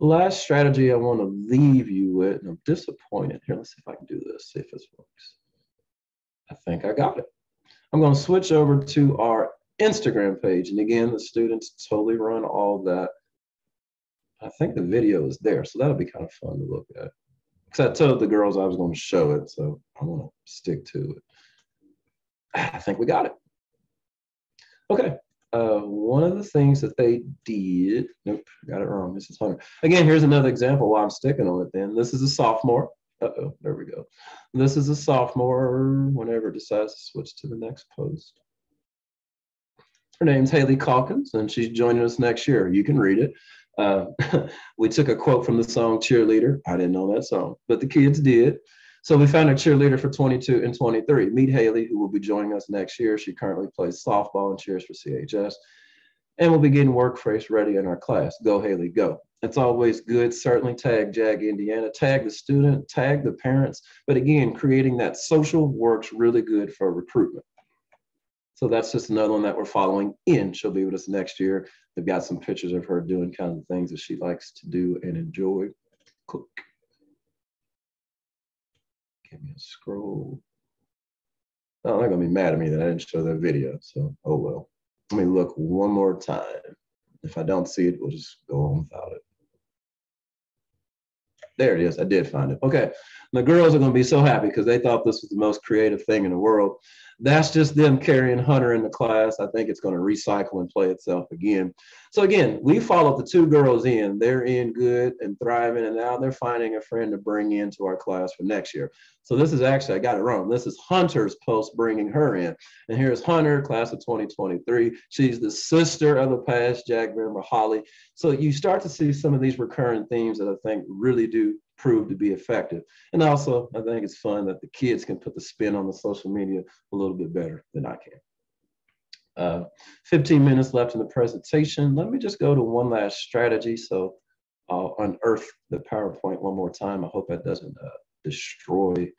[SPEAKER 1] The last strategy I want to leave you with, and I'm disappointed. Here, let's see if I can do this, see if this works. I think I got it. I'm going to switch over to our Instagram page. And again, the students totally run all that. I think the video is there, so that'll be kind of fun to look at. Because I told the girls I was going to show it, so I'm going to stick to it. I think we got it. Okay, uh, one of the things that they did, nope, got it wrong. This is Hunter. Again, here's another example why I'm sticking on it then. This is a sophomore. Uh-oh, there we go. This is a sophomore whenever it decides to switch to the next post. Her name's Haley Calkins, and she's joining us next year. You can read it. Uh, we took a quote from the song Cheerleader. I didn't know that song, but the kids did. So we found a cheerleader for 22 and 23. Meet Haley, who will be joining us next year. She currently plays softball and cheers for CHS. And we'll be getting work workforce ready in our class. Go, Haley, go. It's always good. Certainly tag JAG Indiana, tag the student, tag the parents. But again, creating that social works really good for recruitment. So that's just another one that we're following in. She'll be with us next year. They've got some pictures of her doing kind of things that she likes to do and enjoy. Cook. Give me a scroll. Oh, they're gonna be mad at me that I didn't show that video. So, oh well. Let me look one more time. If I don't see it, we'll just go on without it. There it is. I did find it. Okay. The girls are going to be so happy because they thought this was the most creative thing in the world. That's just them carrying Hunter in the class. I think it's going to recycle and play itself again. So again, we followed the two girls in. They're in good and thriving, and now they're finding a friend to bring into our class for next year. So this is actually, I got it wrong. This is Hunter's post bringing her in. And here's Hunter, class of 2023. She's the sister of the past JAG member, Holly. So you start to see some of these recurring themes that I think really do prove to be effective. And also, I think it's fun that the kids can put the spin on the social media a little bit better than I can. Uh, 15 minutes left in the presentation. Let me just go to one last strategy. So I'll unearth the PowerPoint one more time. I hope that doesn't uh, destroy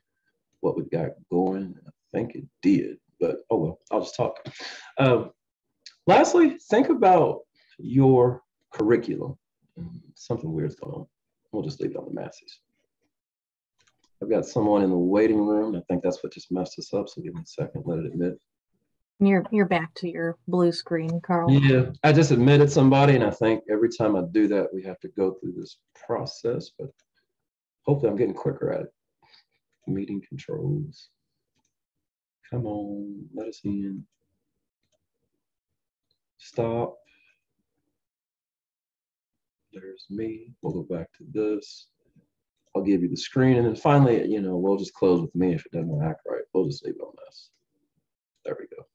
[SPEAKER 1] what we've got going. I think it did, but oh well, I'll just talk. Um, lastly, think about your curriculum. Something weird's going on. We'll just leave it on the Masseys. I've got someone in the waiting room. I think that's what just messed us up. So give me a second, let it admit.
[SPEAKER 2] You're you're back to your blue screen, Karl.
[SPEAKER 1] Yeah, I just admitted somebody, and I think every time I do that, we have to go through this process. But hopefully, I'm getting quicker at it. Meeting controls. Come on, let us in. Stop. There's me. We'll go back to this. I'll give you the screen. And then finally, you know, we'll just close with me if it doesn't act right. We'll just leave it on this. There we go.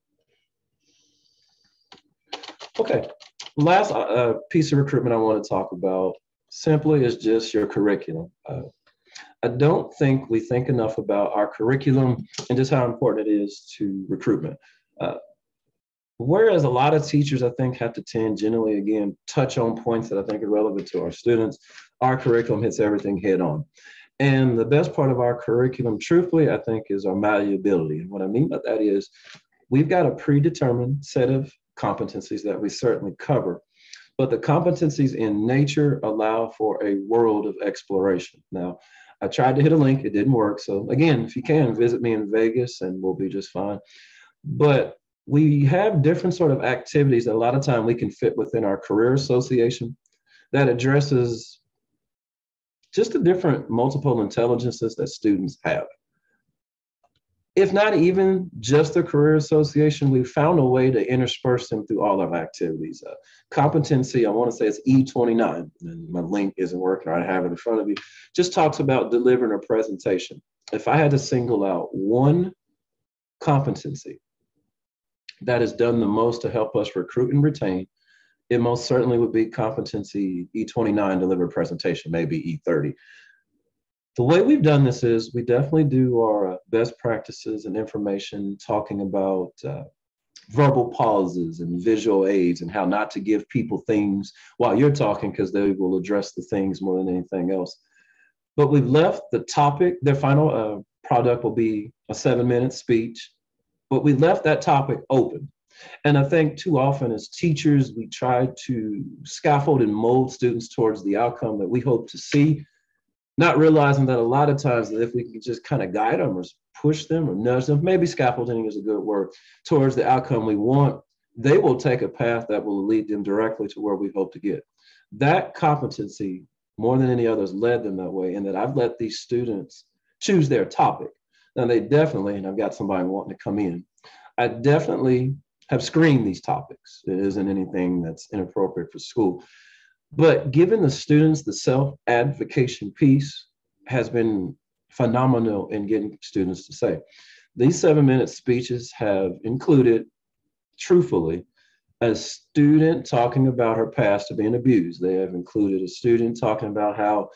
[SPEAKER 1] Okay, last uh, piece of recruitment I want to talk about simply is just your curriculum. Uh, I don't think we think enough about our curriculum and just how important it is to recruitment. Uh, whereas a lot of teachers, I think, have to tangentially, again, touch on points that I think are relevant to our students, our curriculum hits everything head on. And the best part of our curriculum, truthfully, I think, is our malleability. And what I mean by that is we've got a predetermined set of competencies that we certainly cover. But the competencies in nature allow for a world of exploration. Now, I tried to hit a link, it didn't work. So, again, if you can, visit me in Vegas and we'll be just fine. But we have different sort of activities that a lot of time we can fit within our career association that addresses just the different multiple intelligences that students have if not even just the career association, we found a way to intersperse them through all our activities. Uh, competency, I want to say it's E29, and my link isn't working, I have it in front of you, just talks about delivering a presentation. If I had to single out one competency that has done the most to help us recruit and retain, it most certainly would be competency E29, delivered presentation, maybe E30. the way we've done this is we definitely do our uh, best practices and information talking about uh, verbal pauses and visual aids and how not to give people things while you're talking because they will address the things more than anything else. But we've left the topic, their final uh, product will be a seven minute speech, but we left that topic open. And I think too often as teachers, we try to scaffold and mold students towards the outcome that we hope to see not realizing that a lot of times if we can just kind of guide them or push them or nudge them, maybe scaffolding is a good word, towards the outcome we want, they will take a path that will lead them directly to where we hope to get. That competency, more than any others, led them that way. And that I've let these students choose their topic. Now they definitely, and I've got somebody wanting to come in, I definitely have screened these topics. It isn't anything that's inappropriate for school. But given the students, the self-advocation piece has been phenomenal in getting students to say. These seven minute speeches have included, truthfully, a student talking about her past of being abused. They have included a student talking about how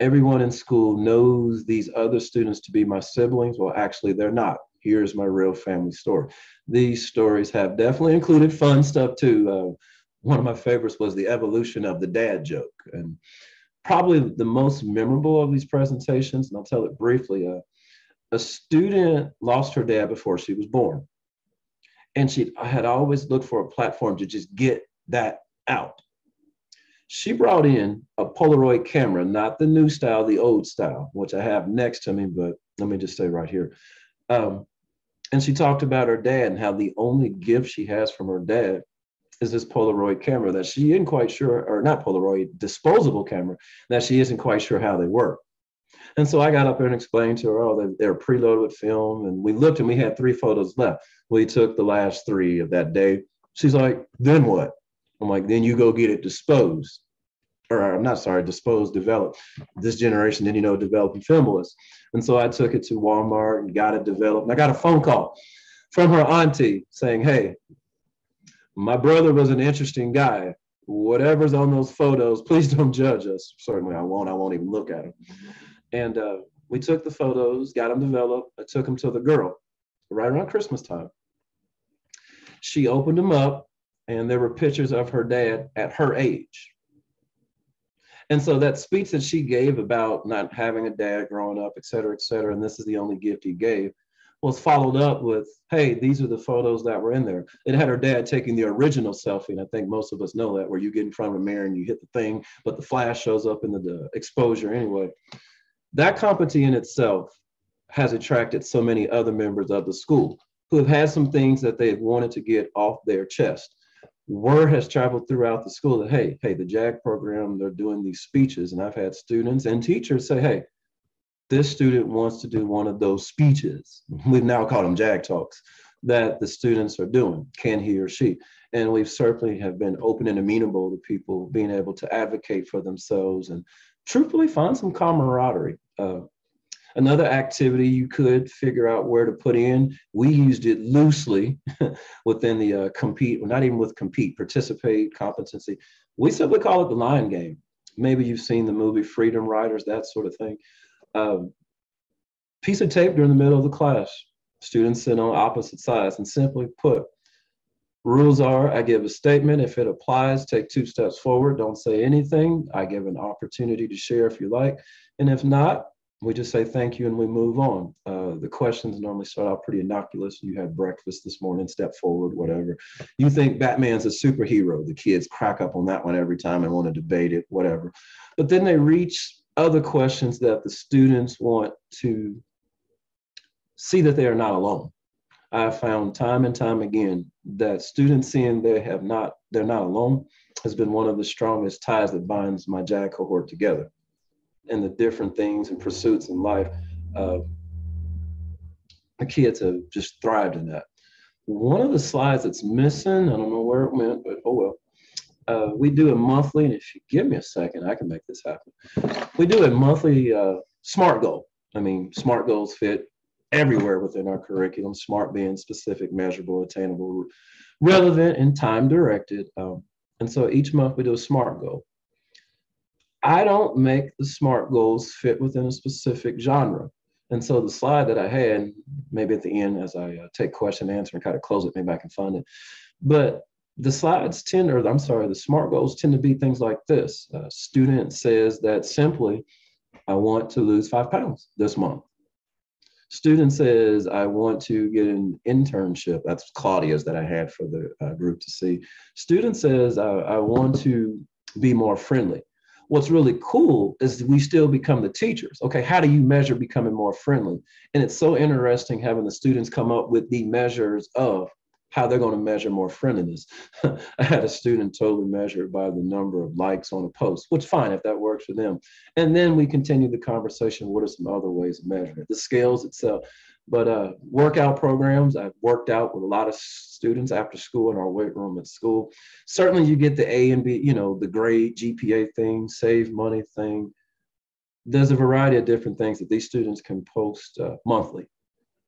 [SPEAKER 1] everyone in school knows these other students to be my siblings. Well, actually, they're not. Here's my real family story. These stories have definitely included fun stuff too. Uh, one of my favorites was the evolution of the dad joke. And probably the most memorable of these presentations, and I'll tell it briefly. Uh, a student lost her dad before she was born. And she had always looked for a platform to just get that out. She brought in a Polaroid camera, not the new style, the old style, which I have next to me, but let me just say right here. Um, and she talked about her dad and how the only gift she has from her dad is this Polaroid camera that she isn't quite sure, or not Polaroid, disposable camera that she isn't quite sure how they work. And so I got up there and explained to her, oh, they're preloaded with film. And we looked and we had three photos left. We took the last three of that day. She's like, then what? I'm like, then you go get it disposed. Or I'm not sorry, disposed, developed. This generation didn't you know developing film was. And so I took it to Walmart and got it developed. And I got a phone call from her auntie saying, hey, my brother was an interesting guy. Whatever's on those photos, please don't judge us. Certainly, I won't. I won't even look at them. And uh, we took the photos, got them developed. I took them to the girl right around Christmas time. She opened them up, and there were pictures of her dad at her age. And so that speech that she gave about not having a dad growing up, et cetera, et cetera, and this is the only gift he gave, was followed up with, hey, these are the photos that were in there. It had her dad taking the original selfie, and I think most of us know that, where you get in front of a mirror and you hit the thing, but the flash shows up in the, the exposure anyway. That competency in itself has attracted so many other members of the school who have had some things that they have wanted to get off their chest. Word has traveled throughout the school that, hey, hey, the JAG program, they're doing these speeches. And I've had students and teachers say, hey, this student wants to do one of those speeches. We've now called them JAG talks that the students are doing, can he or she. And we've certainly have been open and amenable to people being able to advocate for themselves and truthfully find some camaraderie. Uh, another activity you could figure out where to put in, we used it loosely within the uh, compete, well, not even with compete, participate, competency. We simply call it the line game. Maybe you've seen the movie Freedom Writers, that sort of thing um, piece of tape during the middle of the class. Students sit on opposite sides and simply put, rules are I give a statement. If it applies, take two steps forward. Don't say anything. I give an opportunity to share if you like. And if not, we just say thank you and we move on. Uh, the questions normally start out pretty innocuous. You had breakfast this morning, step forward, whatever. You think Batman's a superhero. The kids crack up on that one every time and want to debate it, whatever. But then they reach other questions that the students want to see that they are not alone. I found time and time again that students seeing they have not, they're not alone has been one of the strongest ties that binds my JAG cohort together. And the different things and pursuits in life, uh, the kids have just thrived in that. One of the slides that's missing, I don't know where it went, but oh well, uh, we do a monthly, and if you give me a second, I can make this happen. We do a monthly uh, SMART goal. I mean, SMART goals fit everywhere within our curriculum, SMART being specific, measurable, attainable, relevant, and time directed. Um, and so each month we do a SMART goal. I don't make the SMART goals fit within a specific genre. And so the slide that I had, maybe at the end as I uh, take question and answer and kind of close it, maybe I can find it. But the slides tend, or I'm sorry, the SMART goals tend to be things like this. A student says that simply, I want to lose five pounds this month. Student says, I want to get an internship. That's Claudia's that I had for the uh, group to see. Student says, I, I want to be more friendly. What's really cool is we still become the teachers. Okay, how do you measure becoming more friendly? And it's so interesting having the students come up with the measures of how they're going to measure more friendliness. I had a student totally measure it by the number of likes on a post, which fine if that works for them. And then we continue the conversation. What are some other ways of measuring it? The scales itself. But uh, workout programs, I've worked out with a lot of students after school in our weight room at school. Certainly, you get the A and B, you know, the grade GPA thing, save money thing. There's a variety of different things that these students can post uh, monthly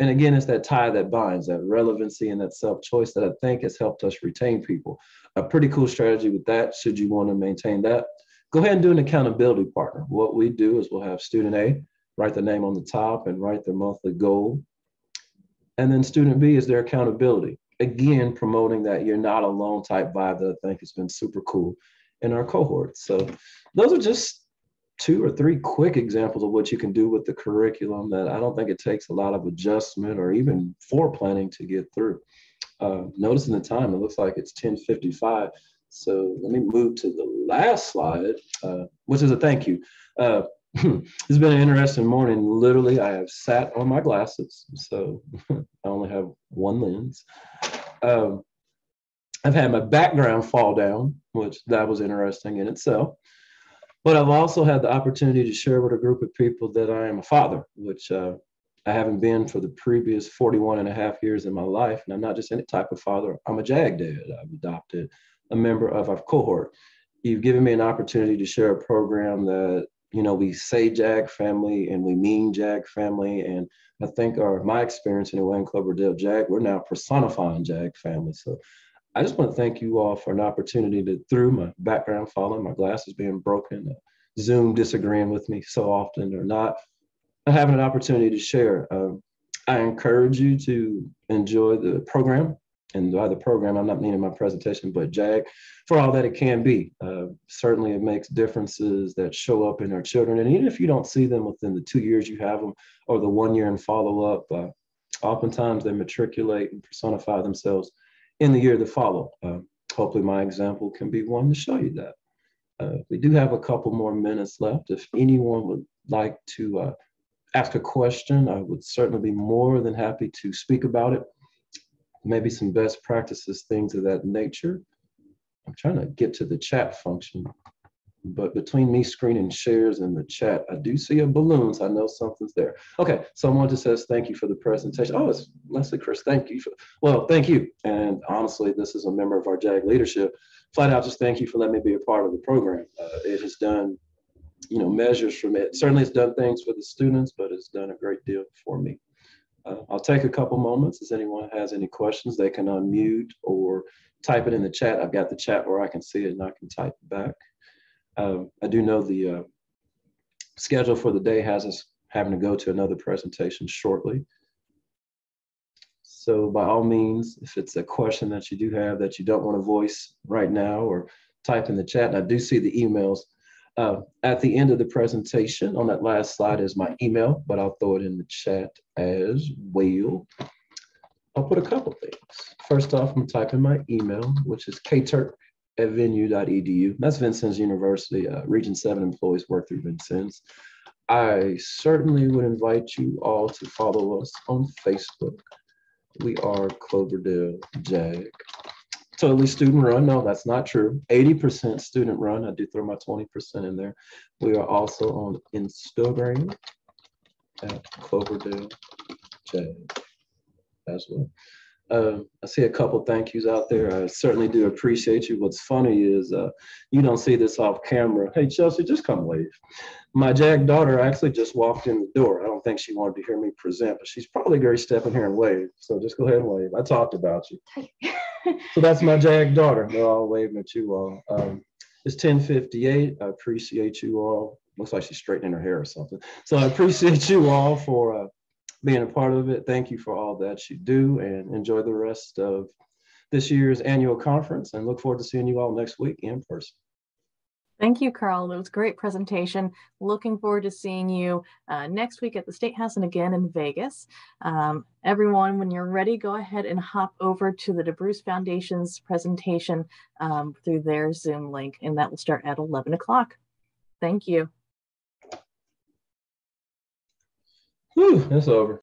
[SPEAKER 1] and again, it's that tie that binds, that relevancy and that self-choice that I think has helped us retain people. A pretty cool strategy with that, should you want to maintain that, go ahead and do an accountability partner. What we do is we'll have student A write the name on the top and write their monthly goal. And then student B is their accountability. Again, promoting that you're not alone type vibe that I think has been super cool in our cohort. So those are just two or three quick examples of what you can do with the curriculum that I don't think it takes a lot of adjustment or even for planning to get through. Uh, noticing the time, it looks like it's 1055. So let me move to the last slide, uh, which is a thank you. Uh, it's been an interesting morning. Literally, I have sat on my glasses, so I only have one lens. Um, I've had my background fall down, which that was interesting in itself. But I've also had the opportunity to share with a group of people that I am a father, which uh, I haven't been for the previous 41 and a half years in my life. And I'm not just any type of father, I'm a JAG dad. I've adopted a member of our cohort. You've given me an opportunity to share a program that, you know, we say JAG family and we mean JAG family. And I think our my experience anyway in Wayne Cloverdale JAG, we're now personifying JAG family. So I just want to thank you all for an opportunity to, through my background falling, my glasses being broken, uh, Zoom disagreeing with me so often or not, having an opportunity to share. Um, I encourage you to enjoy the program. And by the program, I'm not meaning my presentation, but JAG, for all that it can be. Uh, certainly, it makes differences that show up in our children. And even if you don't see them within the two years you have them or the one year and follow up, uh, oftentimes they matriculate and personify themselves in the year to follow. Uh, hopefully, my example can be one to show you that. Uh, we do have a couple more minutes left. If anyone would like to uh, ask a question, I would certainly be more than happy to speak about it. Maybe some best practices, things of that nature. I'm trying to get to the chat function. But between me screening shares and the chat, I do see a balloon, so I know something's there. Okay, someone just says thank you for the presentation. Oh, it's Leslie Chris, thank you. For, well, thank you. And honestly, this is a member of our JAG leadership. Flat out, just thank you for letting me be a part of the program. Uh, it has done, you know, measures from it. Certainly, it's done things for the students, but it's done a great deal for me. Uh, I'll take a couple moments. If anyone has any questions, they can unmute or type it in the chat. I've got the chat where I can see it and I can type back. Um, I do know the uh, schedule for the day has us having to go to another presentation shortly. So by all means, if it's a question that you do have that you don't want to voice right now or type in the chat, and I do see the emails. Uh, at the end of the presentation, on that last slide is my email, but I'll throw it in the chat as well. I'll put a couple things. First off, I'm typing my email, which is kturk at vinu.edu. That's Vincennes University. Uh, Region 7 employees work through Vincennes. I certainly would invite you all to follow us on Facebook. We are Cloverdale JAG. Totally student run. No, that's not true. 80% student run. I do throw my 20% in there. We are also on Instagram at Cloverdale JAG as well. Uh, I see a couple thank yous out there. I certainly do appreciate you. What's funny is uh, you don't see this off camera. Hey, Chelsea, just come wave. My JAG daughter actually just walked in the door. I don't think she wanted to hear me present, but she's probably going to step in here and wave. So just go ahead and wave. I talked about you. so that's my JAG daughter. They're all waving at you all. Um, It's ten fifty-eight. I appreciate you all. Looks like she's straightening her hair or something. So I appreciate you all for uh, being a part of it. Thank you for all that you do and enjoy the rest of this year's annual conference and look forward to seeing you all next week in person.
[SPEAKER 2] Thank you, Karl. It was a great presentation. Looking forward to seeing you uh, next week at the State House and again in Vegas. Um, everyone, when you're ready, go ahead and hop over to the DeBruce Foundation's presentation um, through their Zoom link, and that will start at 11 o'clock. Thank you.
[SPEAKER 1] Whew, it's over.